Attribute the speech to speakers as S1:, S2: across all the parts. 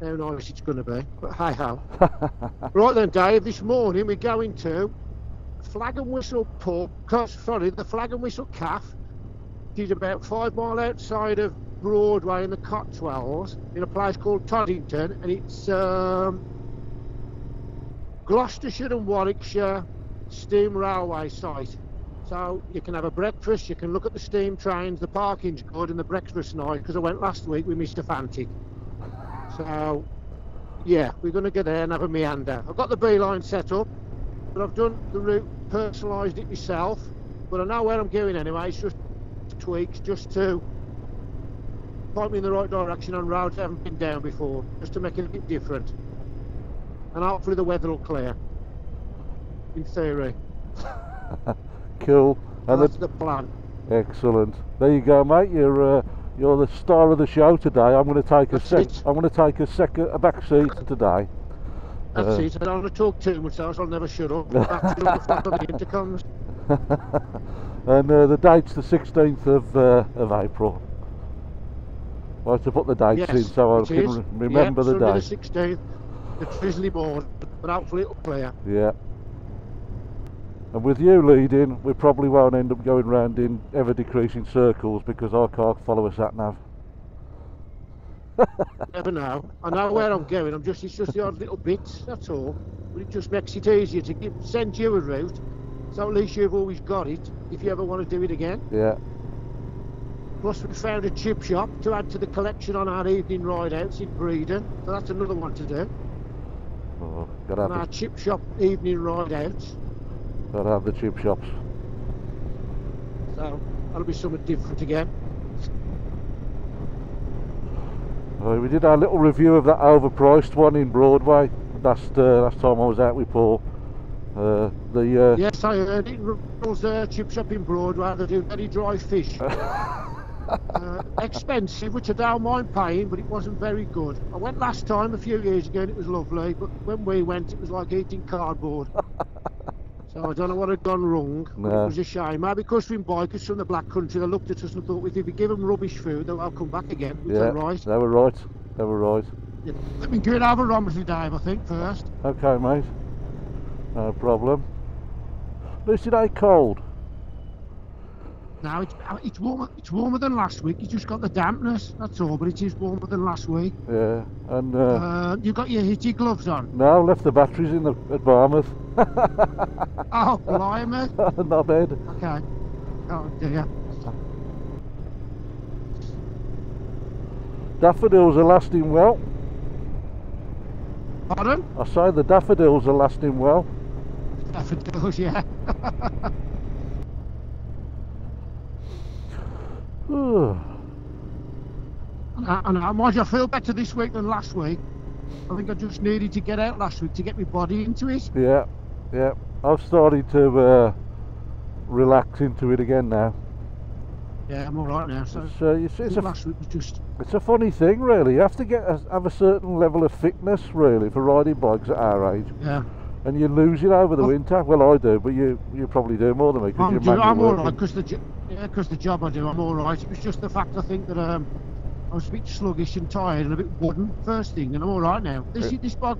S1: how nice it's going to be. But hey ho. right then, Dave. This morning we're going to Flag and Whistle Pub. Sorry, the Flag and Whistle Calf. Which is about five mile outside of Broadway in the Cotswolds, in a place called Toddington, and it's um, Gloucestershire and Warwickshire steam railway site. So you can have a breakfast, you can look at the steam trains, the parking's good, and the breakfast nice. Because I went last week with Mr. Fantic. So yeah, we're going to get there and have a meander. I've got the beeline set up, but I've done the route, personalised it myself. But I know where I'm going anyway. It's just tweaks, just to point me in the right direction on roads I haven't been down before, just to make it a bit different. And hopefully the weather will clear. In theory.
S2: cool.
S1: And that's the, the, plan.
S2: Excellent. There you go, mate. You're uh, you're the star of the show today. I'm going to take
S1: that's
S2: a sec. I'm going to take a second a back seat today.
S1: That's uh, it. I don't want to talk too much, else I'll never shut up. The
S2: and uh, the date's the 16th of uh, of April. I have to put the dates
S1: yes,
S2: in so I can
S1: is.
S2: remember the date.
S1: the 16th, the drizzly board, but hopefully it'll clear.
S2: Yeah. And with you leading, we probably won't end up going round in ever decreasing circles because I can't follow a sat nav.
S1: Never know. I know where I'm going. I'm just it's just the odd little bits. That's all. But it just makes it easier to give, send you a route, so at least you've always got it if you ever want to do it again.
S2: Yeah.
S1: Plus, we found a chip shop to add to the collection on our evening ride outs in Bredon. So that's another one to do.
S2: Oh, have
S1: our chip shop evening ride outs.
S2: Gotta have the chip shops.
S1: So that'll be something different again.
S2: Uh, we did our little review of that overpriced one in Broadway last uh, last time I was out with Paul. Uh, the
S1: uh, yes, I heard it. Rules uh, chip shop in Broadway. They do very dry fish. uh, expensive, which I don't mind paying, but it wasn't very good. I went last time a few years ago and it was lovely, but when we went, it was like eating cardboard. so I don't know what had gone wrong. No. It was a shame. Maybe because we're bikers from the Black Country, they looked at us and thought, if we give them rubbish food, they'll come back again. Was
S2: yeah,
S1: right?
S2: They were right. They were right.
S1: Yeah. Let me get over Romsley Dave, I think, first.
S2: Okay, mate. No problem. Lucy Day cold.
S1: Now it's it's warmer. It's warmer than last week. You just got the dampness. That's all. But it is warmer than last week.
S2: Yeah, and uh,
S1: uh, you got your hitty gloves on.
S2: No, left the batteries in the at Barmouth.
S1: oh, blimey!
S2: Not bad.
S1: Okay. Oh dear.
S2: Daffodils are lasting well.
S1: Pardon?
S2: I say the daffodils are lasting well.
S1: Daffodils, yeah. and, I, mind you, I feel better this week than last week. I think I just needed to get out last week to get my body into it.
S2: Yeah, yeah. I've started to uh, relax into it again now.
S1: Yeah, I'm all right now. So
S2: it's, uh, it's, it's a,
S1: last week was just.
S2: It's a funny thing, really. You have to get a, have a certain level of fitness, really, for riding bikes at our age.
S1: Yeah.
S2: And you lose it over the oh. winter. Well, I do, but you you probably do more than me because you're
S1: I'm all right because the yeah, because the job I do, I'm all right. It was just the fact I think that um, I was a bit sluggish and tired and a bit wooden first thing, and I'm all right now. This is this bike,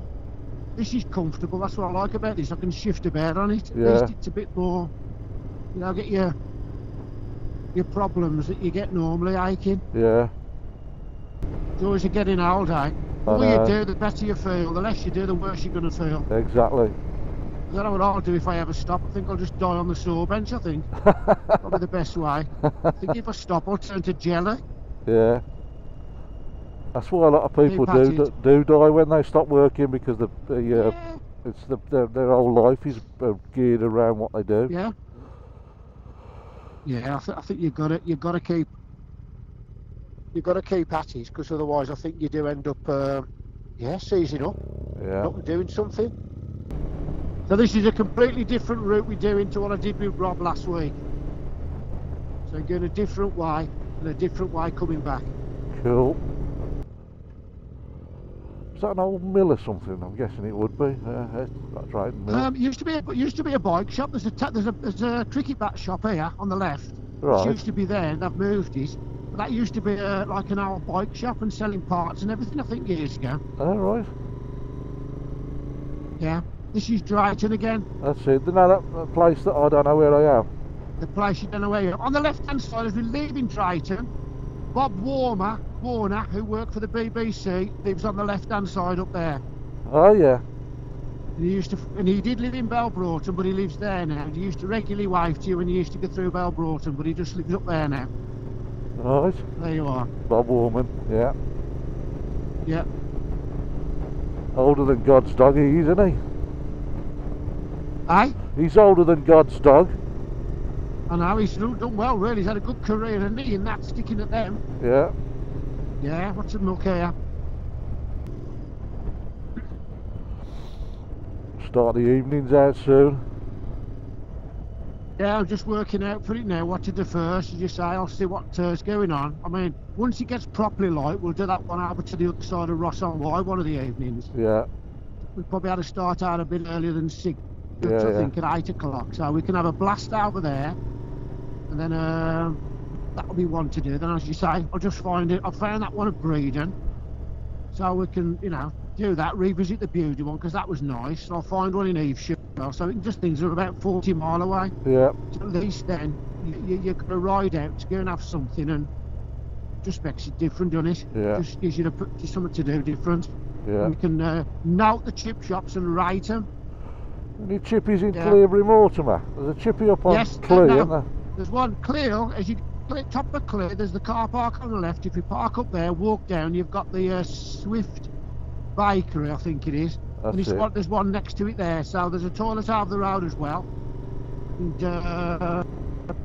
S1: this is comfortable. That's what I like about this. I can shift about on it. At
S2: yeah.
S1: least it's a bit more, you know, get your your problems that you get normally aching.
S2: Yeah.
S1: Joys of getting old, eh? The more you do, the better you feel. The less you do, the worse you're going to feel.
S2: Exactly.
S1: I don't know what I'll do if I ever stop. I think I'll just die on the saw bench, I think. Probably the best way. I think if I stop, I'll turn to jelly.
S2: Yeah. That's why a lot of people do, do die when they stop working because the, the uh, yeah. it's the, their, their whole life is uh, geared around what they do.
S1: Yeah. Yeah, I, th I think you've got to you've got to keep you've got to keep at it because otherwise I think you do end up, um, yeah, seizing up,
S2: yeah,
S1: not doing something. So this is a completely different route we're doing to what I did with Rob last week. So going a different way and a different way coming back.
S2: Cool. Is that an old mill or something? I'm guessing it would be. Uh, that's right. Mill.
S1: Um, used to be a, used to be a bike shop. There's a there's a there's a cricket bat shop here on the left.
S2: Right.
S1: It used to be there, and I've moved it But That used to be uh, like an old bike shop and selling parts and everything, I think, years ago.
S2: All right.
S1: Yeah. This is Drayton again.
S2: That's it. No, that, that place that I don't know where I am.
S1: The place you don't know where you are. On the left hand side, as we leave in Drayton, Bob Warmer, Warner, who worked for the BBC, lives on the left hand side up there.
S2: Oh yeah.
S1: And he used to, and he did live in Belbroughton, but he lives there now. He used to regularly wave to you when he used to go through Belbroughton, but he just lives up there now.
S2: Right.
S1: There you are.
S2: Bob Warman. Yeah.
S1: Yeah.
S2: Older than God's dog, he isn't he?
S1: Aye.
S2: He's older than God's dog.
S1: I know he's done well, really. He's had a good career, and he and that sticking at them.
S2: Yeah.
S1: Yeah. What's the milk here?
S2: Start the evenings out soon.
S1: Yeah, I'm just working out for it now. What to do first? As you say, I'll see what uh, is going on. I mean, once it gets properly light, we'll do that one over to the other side of Ross on Wye one of the evenings.
S2: Yeah.
S1: We probably had to start out a bit earlier than six.
S2: Yeah,
S1: I
S2: yeah.
S1: think at eight o'clock, so we can have a blast over there, and then um, that'll be one to do. Then, as you say, I'll just find it. I found that one at Bredon, so we can, you know, do that. Revisit the beauty one because that was nice. I'll find one in Evesham. well, So can just things are about forty mile away.
S2: Yeah.
S1: So at least then you, you, you're going to ride out to go and have something and just makes it different, doesn't it?
S2: Yeah.
S1: Just gives you the, just something to do different.
S2: Yeah.
S1: And you can uh, note the chip shops and rate them.
S2: Any chippies in
S1: Yeah.
S2: Mortimer? There's a chippy up on
S1: Yes,
S2: Clear,
S1: no.
S2: isn't there?
S1: There's one clear as you clear, top of clear. There's the car park on the left. If you park up there, walk down, you've got the uh, Swift Bakery, I think it is.
S2: That's
S1: and it's
S2: it.
S1: one, there's one next to it there. So there's a toilet over the road as well. And uh,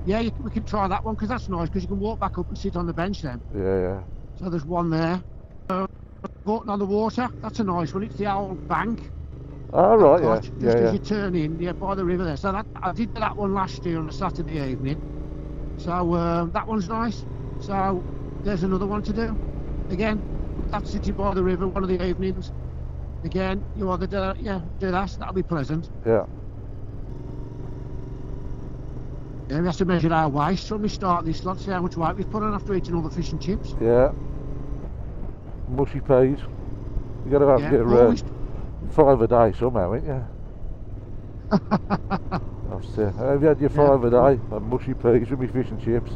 S1: yeah, you, we can try that one because that's nice because you can walk back up and sit on the bench then.
S2: Yeah, yeah.
S1: So there's one there. Uh, Bourton on the water. That's a nice one. It's the old bank.
S2: All right, yeah.
S1: Just
S2: Yeah,
S1: as
S2: yeah.
S1: you turn in, yeah, by the river there. So that I did that one last year on a Saturday evening. So um, that one's nice. So there's another one to do. Again, that's sitting by the river one of the evenings. Again, you either do that, yeah do that. That'll be pleasant.
S2: Yeah.
S1: Yeah, we have to measure our waste when we start this lot. See how much weight we've put on after eating all the fish and chips.
S2: Yeah. Mushy peas. You got to have
S1: Yeah,
S2: your uh,
S1: always-
S2: five a day somehow, ain't you? That's it. Have you had your
S1: Yeah.
S2: five a day? And mushy peas with me fish and chips.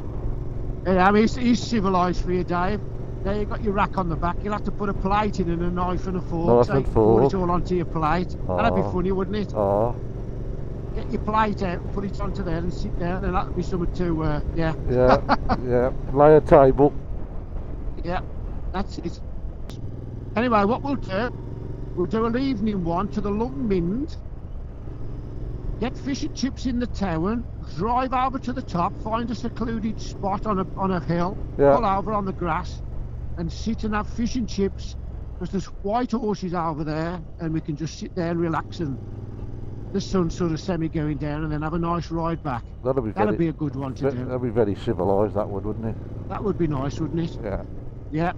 S1: Yeah, I mean, he's, he's civilised for you, Dave. There you got your rack on the back. You'll have to put a plate in and a knife and a fork.
S2: Knife
S1: so
S2: and
S1: can put it all onto your plate. That'd be
S2: Oh.
S1: funny, wouldn't it?
S2: Ah,
S1: Get your plate out and put it onto there and sit down, and that'd be something to, uh, yeah.
S2: yeah, yeah. Lay a table.
S1: Yeah, that's it. Anyway, what we'll do, we'll do an evening one to the Long Mynd. Get fish and chips in the town. Drive over to the top. Find a secluded spot on a on a hill.
S2: Yeah.
S1: Pull over on the grass, and sit and have fish and chips. Because there's white horses over there, and we can just sit there and relax and the sun sort of semi going down, and then have a nice ride back.
S2: That'd be
S1: That'd
S2: very,
S1: be a good one to
S2: ve-
S1: do.
S2: that'd be very civilised. That would, wouldn't it?
S1: That would be nice, wouldn't it?
S2: Yeah.
S1: Yeah,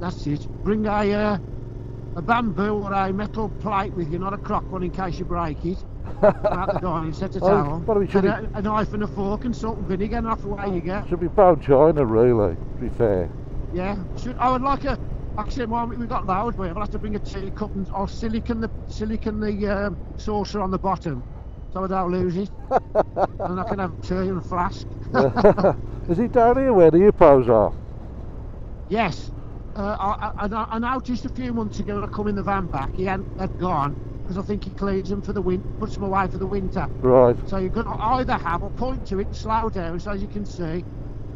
S1: that's it. Bring a uh, a bamboo or a metal plate with you, not a crock one in case you break it. out the dining set a
S2: Oh,
S1: towel.
S2: but we should
S1: and a, a knife and a fork and salt and vinegar and off away you go.
S2: Should be bone china, really. To be fair.
S1: Yeah. Should, I would like a. Actually, well, we've got loud but I'll have to bring a tea cup and I'll silicon the silicon the um, saucer on the bottom, so I don't lose it. and I can have tea and a flask.
S2: Is it down here where the hippos are?
S1: Yes. Uh, I, I, I noticed a few months ago when I come in the van back, he hadn't had gone because I think he cleans them for the win, puts them away for the winter.
S2: Right.
S1: So you're going to either have, I'll point to it and slow down so as you can see,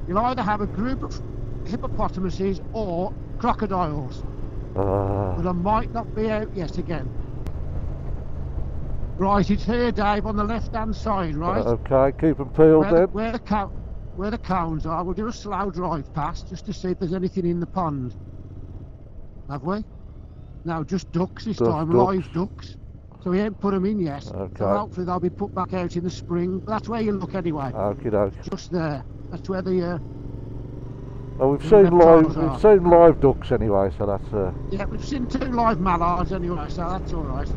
S1: you'll either have a group of hippopotamuses or crocodiles.
S2: Uh,
S1: But I might not be out yet again. Right, it's here, Dave, on the left-hand side, right?
S2: okay, keep them peeled
S1: where, the,
S2: then.
S1: where, the cow, where the cones are, we'll do a slow drive past just to see if there's anything in the pond. Have we? No, just ducks this time,
S2: ducks.
S1: live ducks. So we ain't put them in yet.
S2: Okay.
S1: So hopefully they'll be put back out in the spring. That's where you look anyway.
S2: Doke.
S1: Just there. That's where the uh,
S2: Oh, we've seen live, we've seen live ducks anyway, so that's uh,
S1: yeah. We've seen two live mallards anyway, so that's all right.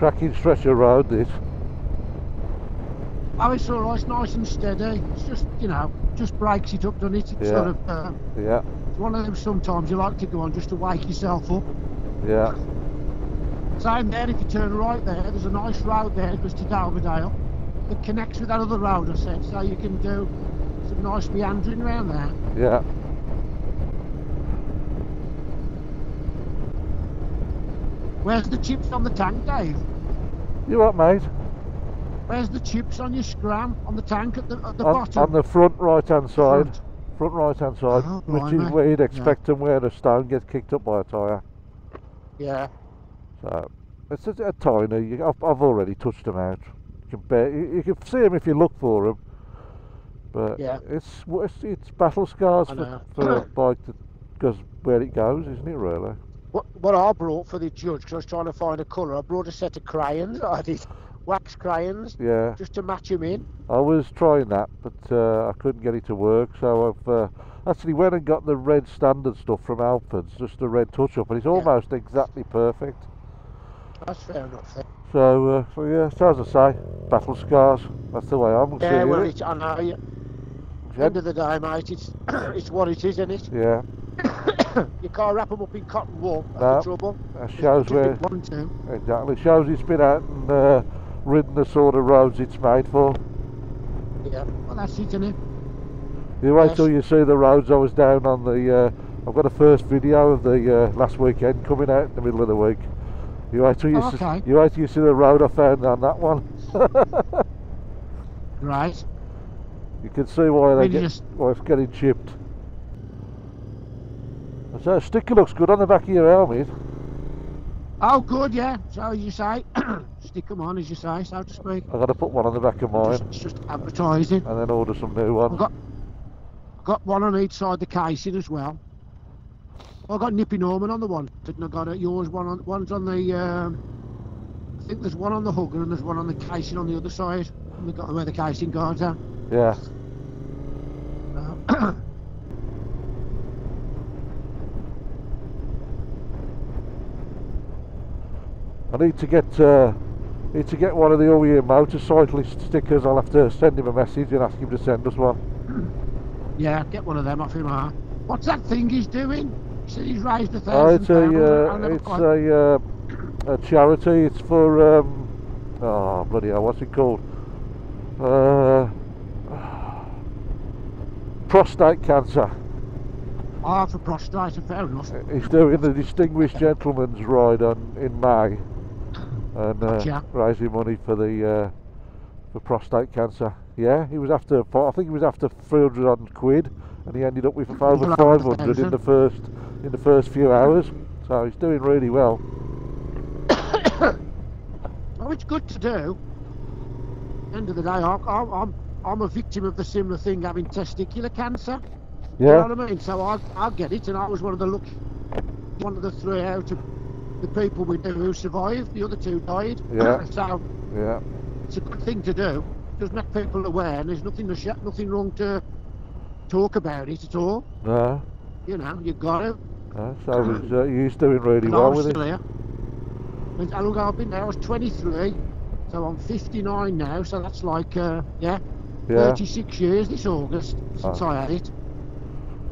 S2: Cracking stretch of road this.
S1: Oh, it's all right. It's nice and steady. It's just, you know, just breaks it up, doesn't it? It's
S2: Yeah.
S1: sort of, uh,
S2: Yeah,
S1: it's one of them sometimes you like to go on just to wake yourself up.
S2: yeah.
S1: Same there, if you turn right there, there's a nice road there that goes to Dalberdale that connects with that other road I said, so you can do some nice meandering around there.
S2: Yeah.
S1: Where's the chips on the tank, Dave?
S2: You what, mate?
S1: Where's the chips on your scram on the tank at the, at the
S2: On,
S1: bottom?
S2: on the front right hand side.
S1: Front.
S2: Front right hand side,
S1: Oh,
S2: which is where you'd
S1: Yeah.
S2: expect them where a stone gets kicked up by a tyre.
S1: Yeah.
S2: So it's a, a tiny. I've, I've already touched them out. You can bear, you, you can see them if you look for them. But
S1: Yeah.
S2: it's it's, it's battle scars for, for a bike that goes where it goes, isn't it? Really?
S1: What what I brought for the judge, because I was trying to find a colour, I brought a set of crayons. I did wax crayons
S2: Yeah.
S1: just to match them in.
S2: I was trying that, but uh, I couldn't get it to work. So I've uh, actually went and got the red standard stuff from Halfords, just a red touch up, and it's almost exactly perfect.
S1: That's fair enough. Then.
S2: So, uh, so yeah, so as I say, battle scars. That's the way I'm
S1: Yeah,
S2: seeing
S1: well,
S2: it.
S1: it's, I know. Yeah.
S2: Yeah.
S1: End of the day, mate, it's it's what it is, isn't it?
S2: Yeah,
S1: you can't wrap them up in cotton wool. That's
S2: No.
S1: the trouble.
S2: that shows where exactly shows it's been out and uh, ridden the sort of roads it's made for.
S1: Yeah. Well, that's it, isn't it?
S2: You wait
S1: Yes.
S2: till you see the roads I was down on the. Uh, I've got a first video of the uh, last weekend coming out in the middle of the week. You wait till you
S1: Oh,
S2: see,
S1: okay.
S2: you wait till you see the road I found on that one.
S1: Right.
S2: You can see why they get,
S1: just-
S2: why it's getting chipped. So sticker looks good on the back of your helmet.
S1: Oh, good, yeah. So as you say, stick them on, as you say, so to speak.
S2: I've got to put one on the back of mine
S1: Just, it's just advertising.
S2: and then order some new
S1: I've
S2: ones.
S1: got got one on each side the casing as well. I've got Nippy Norman on the one. Didn't I got it? Yours one on one's on the. Um, I think there's one on the hugger and there's one on the casing on the other side. And they got where the casing guards are.
S2: Yeah.
S1: Uh,
S2: I need to get uh, need to get one of the all year motorcyclist stickers. I'll have to send him a message and ask him to send us one.
S1: yeah, get one of them off him. Uh. What's that thing he's doing? Said he's raised a
S2: Oh,
S1: thousand
S2: it's a uh, it's a, uh, a charity. It's for um, oh bloody hell, what's it called? Uh, prostate cancer.
S1: Ah, for prostate, fair enough.
S2: He's doing the Distinguished Gentleman's Ride on in May, and uh,
S1: Gotcha.
S2: raising money for the uh, for prostate cancer. Yeah, he was after I think he was after three hundred odd quid, and he ended up with over
S1: Well,
S2: five hundred in the first in the first few hours. So he's doing really well.
S1: Oh, it's good to do. End of the day, I, I, I'm I'm a victim of the similar thing, having testicular cancer.
S2: Yeah.
S1: You know what I mean? So I I get it, and I was one of the lucky, one of the three out of the people we knew who survived. The other two died.
S2: Yeah.
S1: so
S2: yeah,
S1: it's a good thing to do. Just make people aware, and there's nothing to sh- nothing wrong to talk about it at all.
S2: no,
S1: You know, you got to.
S2: no. So he's, uh, he's doing really well with it.
S1: still here. And How long have I been there? I was 23, so I'm 59 now. So that's like, uh, yeah,
S2: Yeah.
S1: 36 years this August since
S2: Oh.
S1: I had it.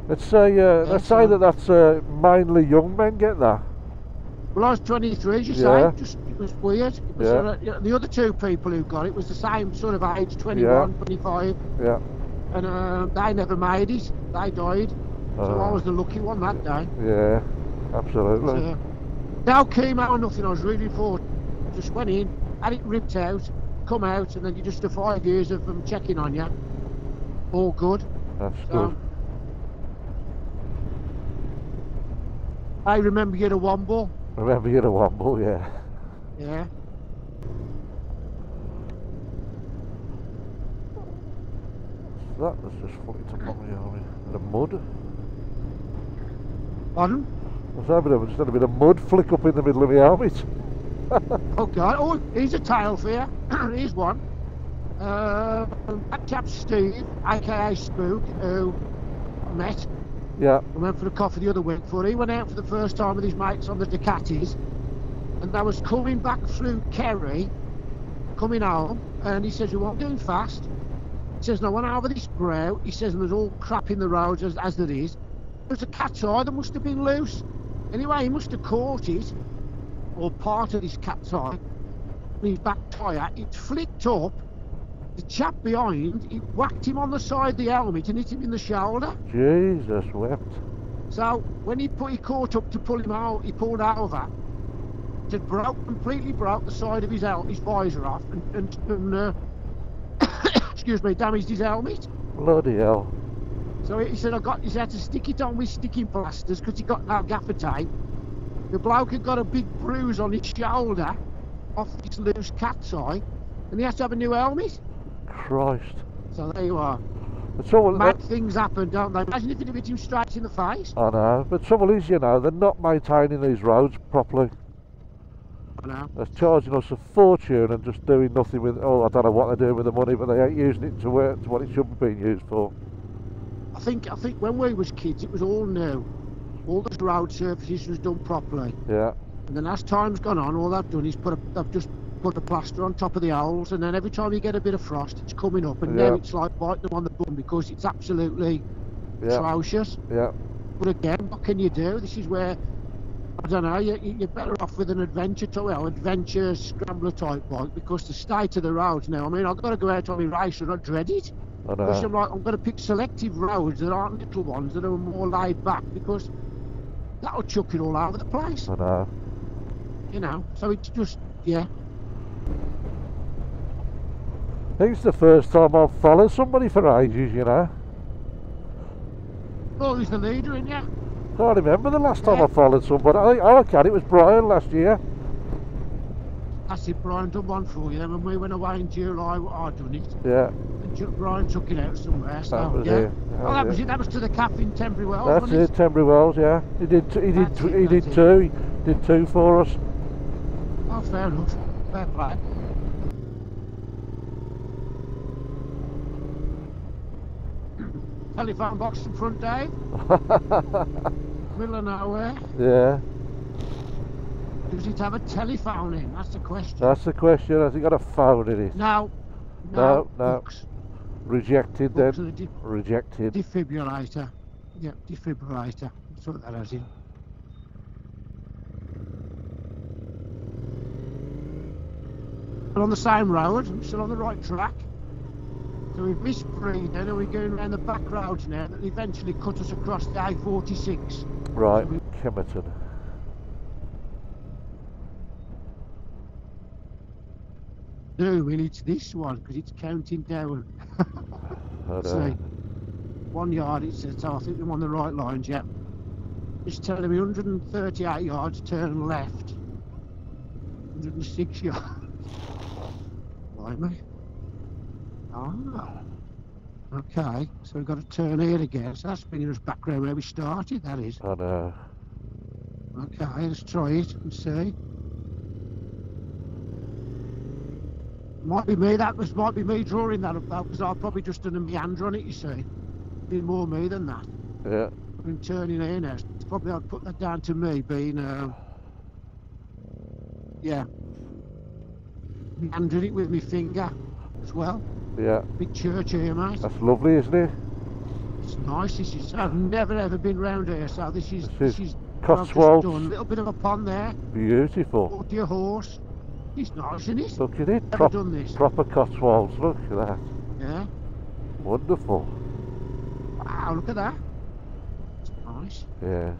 S2: Let's say uh, let's say that that's uh, mainly young men get that.
S1: Well, I was 23, as you
S2: Yeah.
S1: say. Just it was weird. It was
S2: Yeah.
S1: sort of- you know, the other two people who got it was the same sort of age, 21, 25,
S2: Yeah.
S1: and uh, they never made it. They died. So I
S2: Uh,
S1: was the lucky one that day.
S2: Yeah, absolutely.
S1: So, no chemo or nothing. I was really fortunate. Just went in, had it ripped out, come out, and then you just do five years of them checking on you. All good.
S2: That's
S1: So,
S2: good.
S1: I remember you the Womble.
S2: Remember you're the Womble, yeah.
S1: Yeah.
S2: That was just fucking to my army. The mud.
S1: Pardon?
S2: Was having a, just had a bit of mud flick up in the middle of my helmet.
S1: Oh God! Oh, here's a tale for you. here's one. Uh, that chap Steve, aka Spook, who met,
S2: Yeah,
S1: went for a coffee the other week for. He went out for the first time with his mates on the Ducatis, and I was coming back through Kerry, coming home, and he says, we weren't going fast. He says, No one over this brow. He says, there's all crap in the roads as, as there is. There's a cat's eye that must have been loose. Anyway, he must have caught it, or part of this cat's eye, his back tyre. It flicked up. The chap behind, it whacked him on the side of the helmet and hit him in the shoulder.
S2: Jesus wept.
S1: So when he put he caught up to pull him out, he pulled over. It had broke completely broke the side of his hel- his visor off and, and, and uh, excuse me, damaged his helmet.
S2: Bloody hell.
S1: So he said I got he had to stick it on with sticking plasters because he got no gaffer tape. The bloke had got a big bruise on his shoulder off his loose cat's eye, and he has to have a new helmet.
S2: Christ.
S1: So there you are.
S2: The trouble,
S1: Mad things happen, don't they? Imagine if it had hit him straight in the face.
S2: I know, but trouble is, you know, they're not maintaining these roads properly.
S1: I know.
S2: They're charging us a fortune and just doing nothing with. Oh, I don't know what they're doing with the money, but they ain't using it to, where, to what it should be being used for.
S1: I think I think when we was kids, it was all new. All the road surfaces was done properly.
S2: Yeah,
S1: And then as time's gone on, all they've done is put a, they've just put the plaster on top of the holes, and then every time you get a bit of frost, it's coming up, and
S2: Yeah.
S1: now it's like biting them on the bum because it's absolutely
S2: yeah,
S1: atrocious.
S2: yeah.
S1: But again, what can you do? This is where I don't know. You, you- you're better off with an adventure, to, well, adventure scrambler type bike because the state of the roads now. I mean, I've got to go out on my race and I dread it.
S2: I
S1: Because I'm like, I'm going to pick selective roads that aren't little ones that are more laid back because that'll chuck it all over the place,
S2: I know.
S1: you know. So it's just, yeah.
S2: I think it's the first time I've followed somebody for ages, you know.
S1: Oh, he's the leader in yeah?
S2: Can't remember the last time I followed somebody. I think, oh, okay, it was Brian last year.
S1: That's it, Brian done one for you. Then when we went away in July, I done it.
S2: Yeah,
S1: And Brian took it out somewhere. So,
S2: that was
S1: yeah.
S2: it.
S1: Oh, that was it. That was to the cafe in Tenbury Wells,
S2: That's
S1: wasn't
S2: it, Tenbury Wells, yeah. He did, he did,
S1: That's it,
S2: he did two. He did two for us.
S1: Oh, fair enough. Fair play. Telephone box in front, Dave. Middle of nowhere.
S2: yeah,
S1: Does it have a telephone in? That's the question.
S2: that's the question. Has he got a phone in it?
S1: no.
S2: No, no.
S1: Books.
S2: Rejected
S1: Books
S2: then.
S1: de-
S2: Rejected.
S1: defibrillator. Yeah, defibrillator. That's what that has in. We're on the same road. We're still on the right track. So we've missed Bredon and we're going around the back roads now that eventually cut us across the A46.
S2: Right,
S1: So
S2: Kemerton.
S1: No, we need this one because it's counting down. See, one yard it says, so I think I'm on the right lines, yeah. It's telling me 138 yards, turn left. 106 yards. Blimey. Ah. Okay, so we've got to turn here again. So that's bringing us back round where we started, that is.
S2: I know.
S1: Okay, let's try it and see. Might be me, that was might be me drawing that up because I've probably just done a meander on it, you see. Be more me than that.
S2: Yeah,
S1: I'm turning here now. It's probably I'd put that down to me being um yeah. Meandering it with my finger as well.
S2: yeah.
S1: Big church here, mate.
S2: That's lovely, isn't it?
S1: It's nice. This is I've never ever been round here, so this is
S2: This
S1: this
S2: is
S1: is just
S2: Cotswolds.
S1: done. A little bit of a pond there.
S2: Beautiful.
S1: Walk your horse. It's nice, isn't it?
S2: Look at it. Prop-
S1: done this.
S2: proper Cotswolds. Look at that.
S1: Yeah.
S2: Wonderful.
S1: Wow, look at that. It's nice.
S2: Yeah.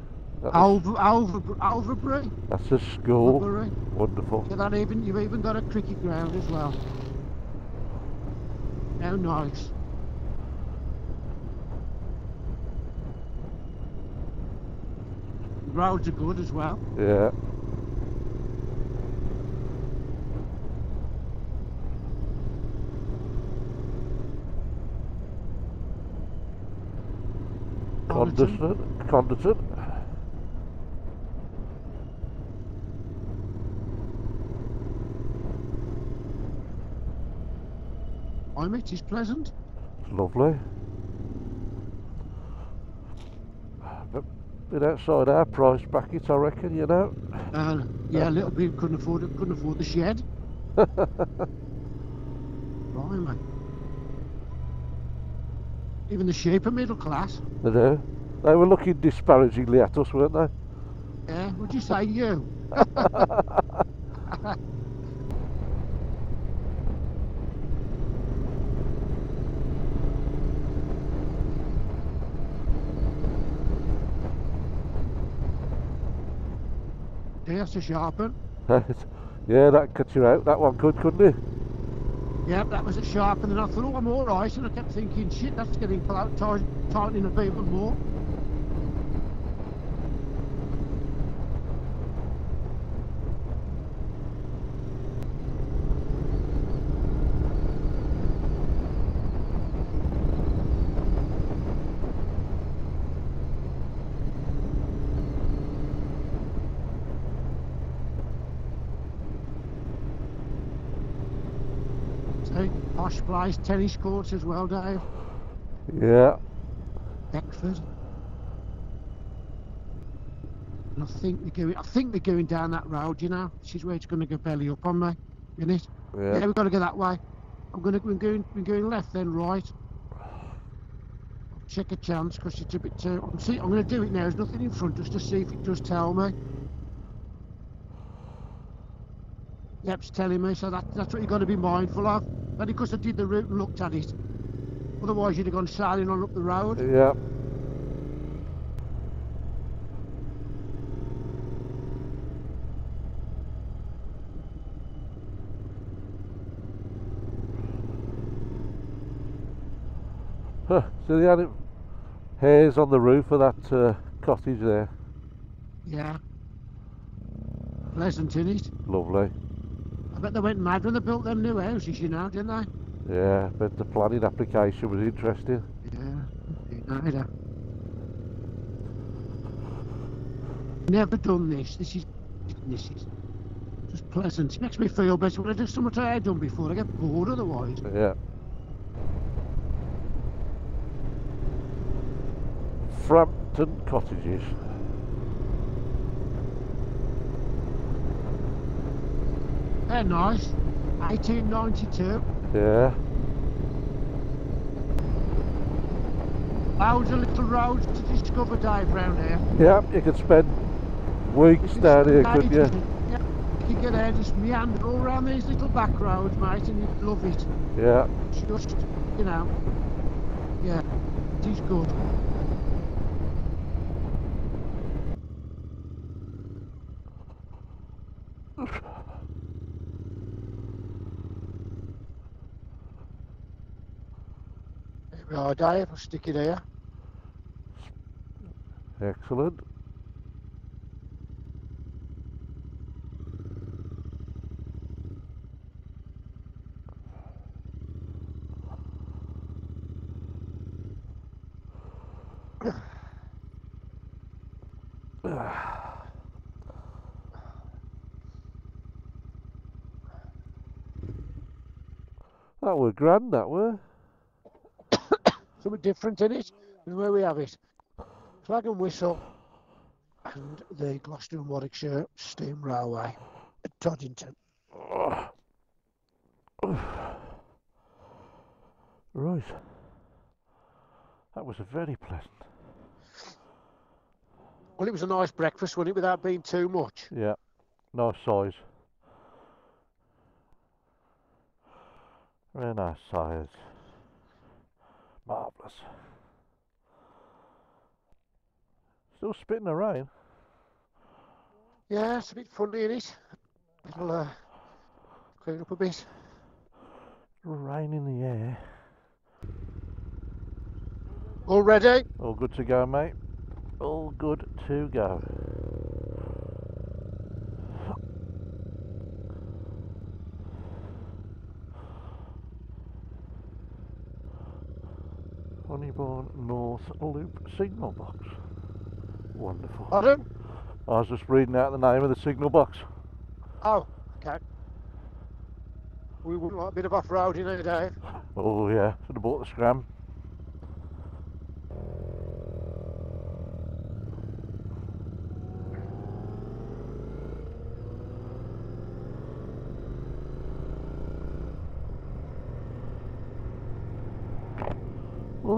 S2: That was-
S1: Over, over,
S2: that's a school.
S1: Overbury.
S2: Wonderful.
S1: Yeah, that even you've even got a cricket ground as well. How nice. Roads are good as well.
S2: Yeah.
S1: Honiton.
S2: Condison.
S1: Climate is pleasant.
S2: Lovely. But bit outside our price bracket, I reckon. You know.
S1: Uh, yeah, a little bit. Couldn't afford it. Couldn't afford the shed. Blimey. Even the sheep are middle class.
S2: They do. They were looking disparagingly at us, weren't they?
S1: Yeah, would you say you? Yeah, to sharpen.
S2: yeah, that cut you out. That one could, couldn't it?
S1: Yep, that was a sharp, and then I thought, oh, I'm all right, and I kept thinking, shit, that's getting tight, tightening a bit more. Posh place, tennis courts as well, Dave.
S2: Yeah.
S1: Beckford. And I think they're going. I think they're going down that road. You know, she's where it's going to go belly up on me, isn't it?
S2: Yeah.
S1: yeah we've got to go that way. I'm going to be going, be going left then right. Check a chance because it's a bit too. I'm, see, I'm going to do it now. There's nothing in front just to see if it does tell me. Yep, it's telling me, so that, that's what you've got to be mindful of. Only because I did the route and looked at it. Otherwise you'd have gone sailing on up the road.
S2: Yeah. Huh, so they had hares on the roof of that uh, cottage there.
S1: Yeah. Pleasant, in it?
S2: Lovely.
S1: I bet they went mad when they built them new houses, you know, didn't
S2: they? Yeah, but the planning application was interesting.
S1: Yeah, neither. Never done this. This is this is just pleasant. It makes me feel better when I do something I had done before. I get bored otherwise.
S2: Yeah. Frampton Cottages.
S1: They're nice. 1892.
S2: Yeah.
S1: Loads of little roads to discover, Dave, round here.
S2: Yeah, you could spend weeks down here, couldn't you?
S1: Yeah, you get there, just meander all around these little back roads, mate, and you'd love it.
S2: Yeah.
S1: Just, you know, yeah, it is good. Oh, Dave, I'll stick it here.
S2: Excellent. That were grand, that were
S1: something different in it. And where we have it, flag and whistle, and the Gloucester and Warwickshire Steam Railway at Toddington.
S2: Right. That was a very pleasant.
S1: Well, it was a nice breakfast, wasn't it, without being too much?
S2: Yeah. Nice size. Very nice size. Marvellous. Still spitting the rain.
S1: Yeah, it's a bit funny in it. It'll uh, clean up a bit.
S2: Rain in the air.
S1: All ready?
S2: All good to go, mate. All good to go. Honeybourne North Loop signal box. Wonderful.
S1: Pardon?
S2: I was just reading out the name of the signal box.
S1: Oh, okay. We wouldn't like a bit of off-roading here, Dave.
S2: Oh yeah, should have bought the scram.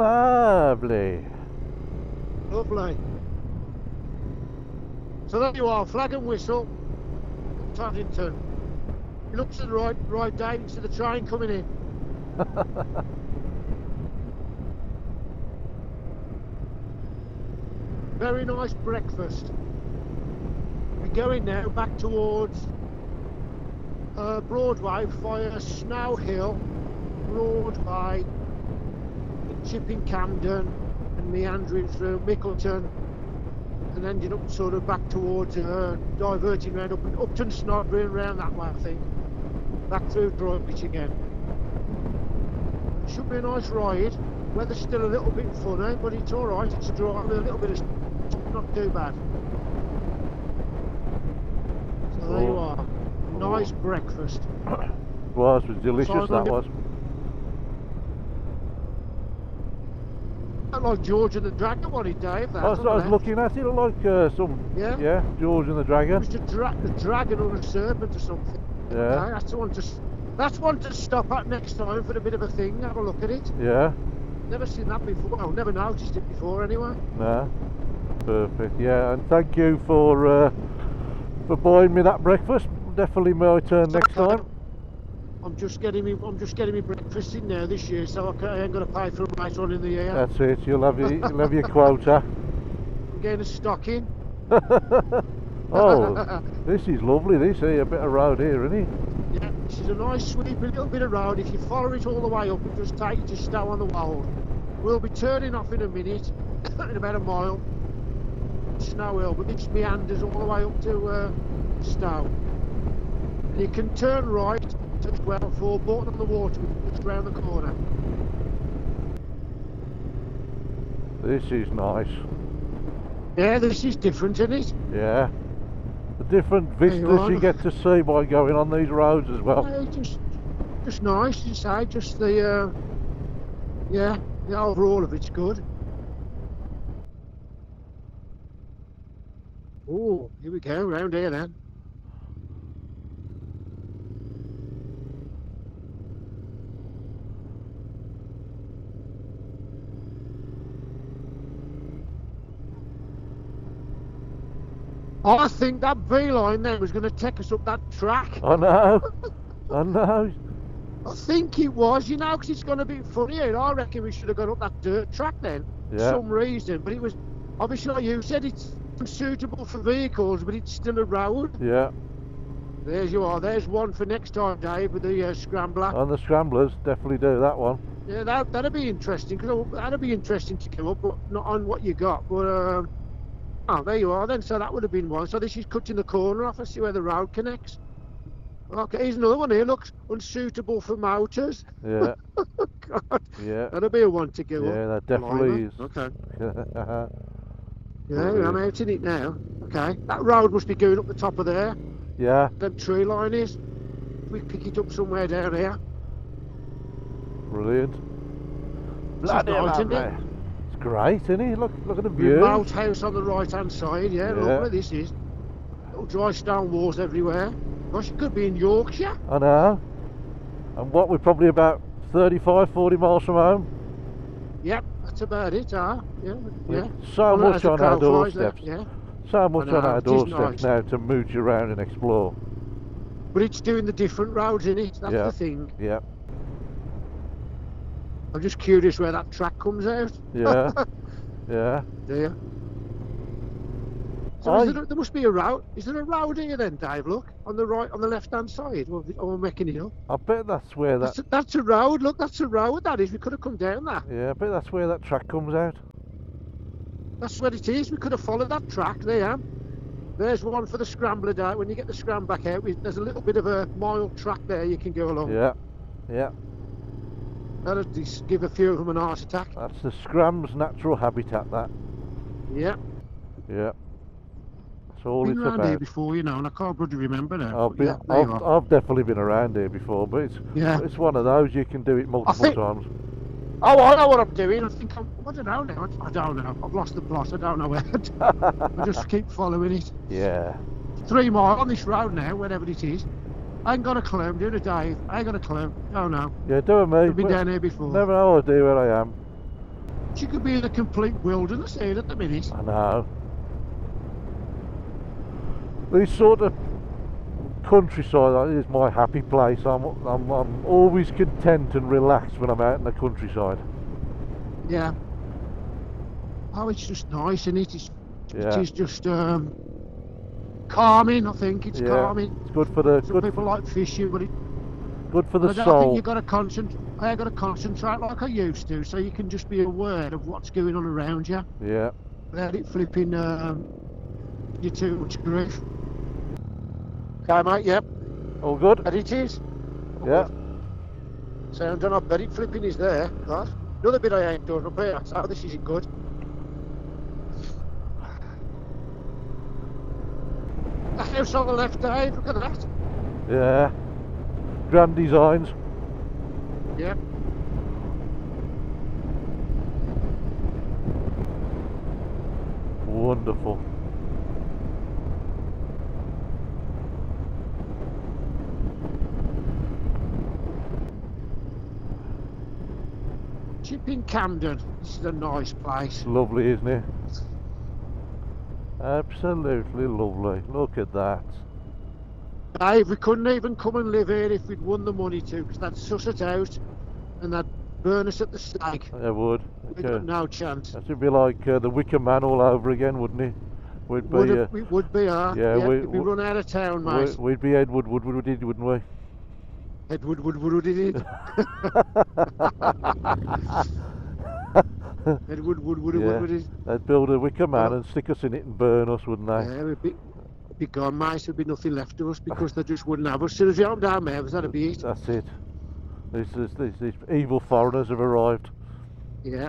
S2: Lovely.
S1: Lovely. So there you are, flag and whistle, Toddington. You look to the right, right, Dave, to the train coming in. Very nice breakfast. We're going now back towards uh, Broadway via Snowshill, Broadway, Chipping Campden, and meandering through Mickleton, and ending up sort of back towards uh, diverting round up Upton Snodbury and round that way, I think. Back through Droitwich again. Should be a nice ride. Weather's still a little bit funny, but it's alright. It's dry, a little bit of not too bad. So there you
S2: Oh.
S1: are. Nice breakfast.
S2: was, was delicious that was.
S1: Like George and the Dragon, what it, Dave? That,
S2: I was, I was
S1: it?
S2: looking at it like uh, some,
S1: Yeah?
S2: yeah, George and the
S1: It
S2: Dragon.
S1: was the, dra- the dragon or a serpent or something.
S2: Yeah,
S1: Okay, that's the one to. That's one to stop at next time for a bit of a thing. Have a look at it.
S2: yeah,
S1: Never seen that before. Well, never noticed it before anyway.
S2: no, perfect. Yeah, and thank you for uh, for buying me that breakfast. Definitely my turn next time.
S1: I'm just getting me. I'm just getting me breakfast in there this year, so I, I ain't gonna pay for them later on in the year.
S2: That's it. You'll have your, you'll have your quota.
S1: I'm getting a stocking.
S2: oh, this is lovely. This here, a bit of road here, isn't it?
S1: Yeah, this is a nice sweepy little bit of road. If you follow it all the way up, it just take you to Stow on the Wold. We'll be turning off in a minute, in about a mile. Snowshill, but this meanders all the way up to uh, Stow. And you can turn right as well for Bourton on the Water, just round the corner.
S2: This is nice.
S1: Yeah, this is different, isn't it?
S2: Yeah. The different
S1: you
S2: vistas you get to see by going on these roads as well.
S1: Uh, just, just nice, you say. Just the, uh, yeah, the overall of it's good. Oh, here we go, round here then. I think that Beeline then was going to take us up that track.
S2: I know. I know.
S1: I think it was, you know, because it's going to be funny. And I reckon we should have gone up that dirt track then, for
S2: Yeah.
S1: some reason. But it was obviously, like you said, it's suitable for vehicles, but it's still a road.
S2: Yeah.
S1: There's you are. There's one for next time, Dave, with the uh, scrambler.
S2: And the scramblers definitely do that one.
S1: Yeah, that that'd be interesting because that'd be interesting to come up, but not on what you got. But um, oh, there you are then. So that would have been one. So this is cutting the corner off. I see where the road connects. Okay, here's another one here. Looks unsuitable for motors.
S2: Yeah.
S1: God,
S2: Yeah.
S1: That'll be a one to go up.
S2: Yeah, that definitely is.
S1: Okay.
S2: yeah.
S1: Yeah, I'm out in it now. Okay. That road must be going up the top of there. Yeah. Them tree line is. We pick it up somewhere down here.
S2: Brilliant. Bloody
S1: nice, isn't
S2: lovely. Great, isn't it? Look, look at the view.
S1: Remote house on the right hand side. Yeah,
S2: Yeah.
S1: lovely this is. Little dry stone walls everywhere. Gosh, it could be in Yorkshire.
S2: I know. And what, we're probably about 35, 40 miles from home.
S1: Yep, that's about it, ah. Yeah, yeah.
S2: So
S1: Well,
S2: much on our doorsteps.
S1: Yeah.
S2: So much on our doorsteps
S1: nice.
S2: now to mooch around and explore.
S1: But it's doing the different roads in it. That's
S2: Yeah.
S1: the thing.
S2: Yeah.
S1: I'm just curious where that track comes out.
S2: Yeah. yeah.
S1: There. So
S2: I-
S1: is there, there must be a route. Is there a road here then, Dave? Look on the right, on the left-hand side. Am I making it?
S2: I bet that's where that.
S1: That's a, that's a road. Look, that's a road. That is. We could have come down that.
S2: Yeah, I bet that's where that track comes out.
S1: That's where it is. We could have followed that track. There. There's one for the scrambler down. When you get the scram back out, we, there's a little bit of a mile track there you can go along.
S2: Yeah. Yeah.
S1: That'll give a few of them an heart attack.
S2: That's the Scram's natural habitat. That.
S1: Yeah.
S2: Yeah. That's all
S1: Been
S2: it's
S1: around here before, you know, and I can't bloody remember now.
S2: I've been,
S1: yeah,
S2: I've. I've definitely been around here before, but it's
S1: Yeah.
S2: it's one of those you can do it multiple
S1: think-
S2: times.
S1: Oh, I know what I'm doing. I think I'm. I don't know now. I don't know. I've lost the plot. I don't know where. I just keep following it.
S2: Yeah.
S1: Three mile on this road now, wherever it is. I ain't got a clue. I'm doing a dive. I ain't got a clue. Oh no.
S2: Yeah, do me.
S1: I've been down here before.
S2: Never no idea where I am.
S1: you could be in a complete wilderness here at the minute.
S2: I know. These sort of countryside is my happy place. I'm, I'm, I'm always content and relaxed when I'm out in the countryside.
S1: Yeah. Oh, it's just nice, and it? It's,
S2: Yeah.
S1: it is just um, calming. I think it's
S2: yeah.
S1: calming.
S2: It's good for the
S1: Some
S2: good,
S1: people like fishing, but it,
S2: good for the
S1: I don't think you've got to concentrate. I got to concentrate like I used to, so you can just be aware of what's going on around you
S2: Yeah.
S1: without it flipping um, you too much grief. Okay, mate. Yep.
S2: All good.
S1: And it is.
S2: Yeah.
S1: Sound done. I bet it flipping is there. Right. Another bit I ain't done up here. So this isn't good. The house on the left, Dave. Look at that.
S2: Yeah. Grand designs.
S1: Yep.
S2: Wonderful.
S1: Chipping Campden. This is a nice place.
S2: Lovely, isn't it? Absolutely lovely. Look at that.
S1: Dave, we couldn't even come and live here if we'd won the money to, because they'd suss it out and they'd burn us at the stake.
S2: I would.
S1: We
S2: Okay.
S1: got no chance.
S2: That would be like uh, the Wicker Man all over again, wouldn't it? We'd be,
S1: Would
S2: uh,
S1: we would be, uh,
S2: yeah,
S1: yeah,
S2: we-
S1: we'd be run out of town,
S2: we-
S1: mate.
S2: we'd be Edward Woodward, would wouldn't we?
S1: Edward Wood Wood did it. Edward Wood Wood
S2: Yeah.
S1: Wood it.
S2: They'd build a Wicker Man
S1: Well-
S2: and stick us in it and burn us, wouldn't they?
S1: Yeah, we'd be, be gone, mate. There'd be nothing left of us because they just wouldn't have us. Soon as we opened our mouths, that'd be it.
S2: That's it. These, these, these, evil foreigners have arrived.
S1: Yeah.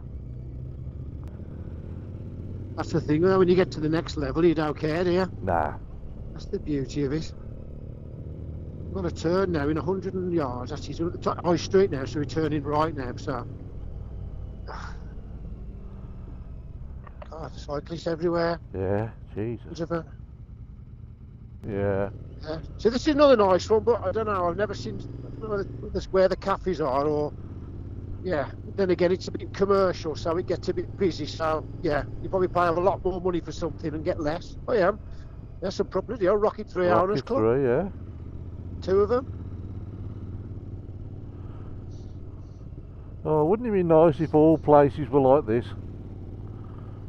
S1: That's the thing, though, when you get to the next level, you don't care, do you?
S2: Nah.
S1: That's the beauty of it. We're going to turn now in 100 yards. Actually, we're at the High oh, Street now, so we're turning right now, so. God, cyclists everywhere.
S2: Yeah. Jesus. Yeah.
S1: Yeah. So this is another nice one, but I don't know. I've never seen I don't know whether this where the cafes are, or yeah. Then again, it's a bit commercial, so it gets a bit busy. So yeah, you probably pay a lot more money for something and get less. Oh, I am. There's some property. The old Rocket Three Owners
S2: Rocket
S1: Club,
S2: Three, yeah.
S1: two of them.
S2: Oh, wouldn't it be nice if all places were like this?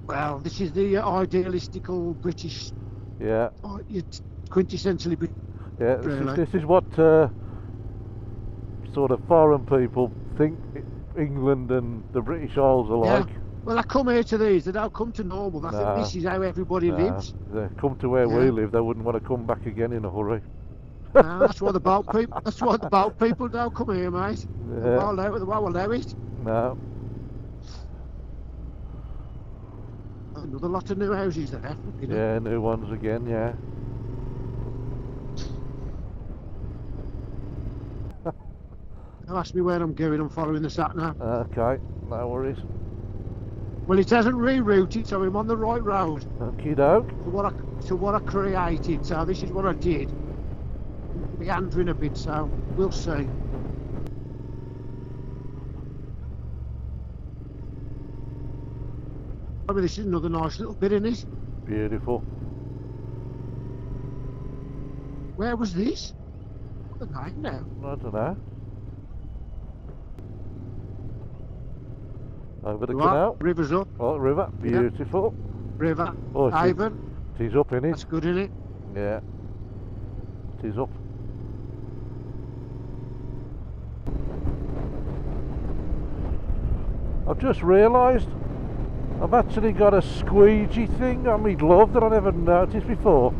S1: Well, this is the idealistical British,
S2: Yeah.
S1: it's quintessentially British.
S2: Yeah. This, is, this is what uh, sort of foreign people think England and the British Isles are
S1: Yeah.
S2: like.
S1: Well, I come here to these. They don't come to normal. I
S2: No.
S1: think this is how everybody
S2: Nah,
S1: lives.
S2: they come to where we live, they wouldn't want to come back again in a hurry.
S1: No, that's why the boat people. That's why the boat people don't come here, mate. They
S2: Yeah.
S1: won't allow it. They won't allow it.
S2: No.
S1: Another lot of new houses there. You know.
S2: Yeah, new ones again, yeah.
S1: Don't ask me where I'm going. I'm following the sat nav.
S2: Okay, no worries.
S1: Well, it hasn't rerouted, so I'm on the right road
S2: Okie doke.
S1: to what I to what I created. So this is what I did. Meandering a bit, so we'll see. I mean, this is another nice little bit in it.
S2: Beautiful.
S1: Where was this? What the name now?
S2: I don't know. Over the
S1: Right,
S2: canal.
S1: River's up.
S2: Oh, river.
S1: Yeah.
S2: Beautiful.
S1: River.
S2: Oh,
S1: Avon.
S2: She's up in it.
S1: That's good in it.
S2: Yeah. She's up. I've just realised I've actually got a squeegee thing on my glove that I never noticed before.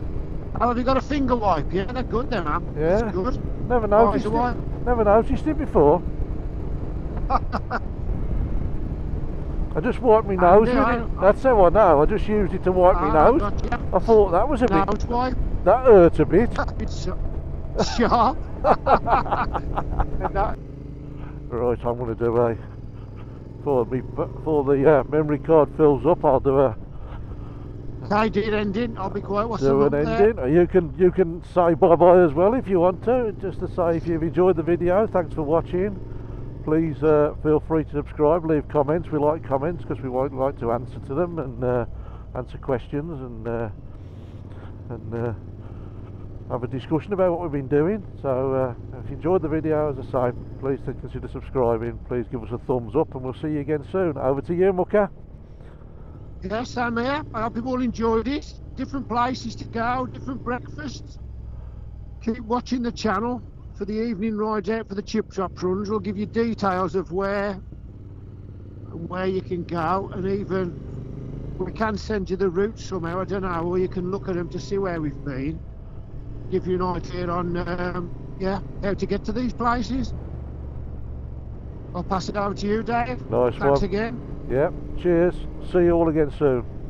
S1: Oh, have you got a finger wipe? Yeah, they're good then, man.
S2: Yeah.
S1: That's good.
S2: Never
S1: Oh,
S2: noticed
S1: is it
S2: it. Never noticed it before. I just wiped my nose
S1: yeah,
S2: with it.
S1: I-
S2: That's how I know. I just used it to wipe my
S1: Ah,
S2: nose. I thought that was a bit.
S1: Wipe.
S2: That hurt a bit.
S1: It's sharp.
S2: Right, I'm going to do a for me for the uh, memory card fills up. I'll do a
S1: I did ending. I'll be quiet. What's
S2: do an
S1: month there?
S2: ending. Uh, You can you can say bye bye as well if you want to. Just to say if you've enjoyed the video, thanks for watching. please uh, feel free to subscribe, leave comments. We like comments because we would like to answer to them and uh, answer questions and uh, and uh, have a discussion about what we've been doing. So uh, if you enjoyed the video, as I say, please consider subscribing. Please give us a thumbs up, and we'll see you again soon. Over to you, Mucker.
S1: Yes, I'm here. I hope you've all enjoyed it. Different places to go, different breakfasts. Keep watching the channel for the evening rides out for the chip shop runs. We'll give you details of where and where you can go, and even we can send you the routes somehow. I don't know, or you can look at them to see where we've been. Give you an idea on, um, yeah, how to get to these places. I'll pass it over to you, Dave.
S2: Nice
S1: Thanks
S2: one.
S1: again.
S2: Yep. Cheers. See you all again soon.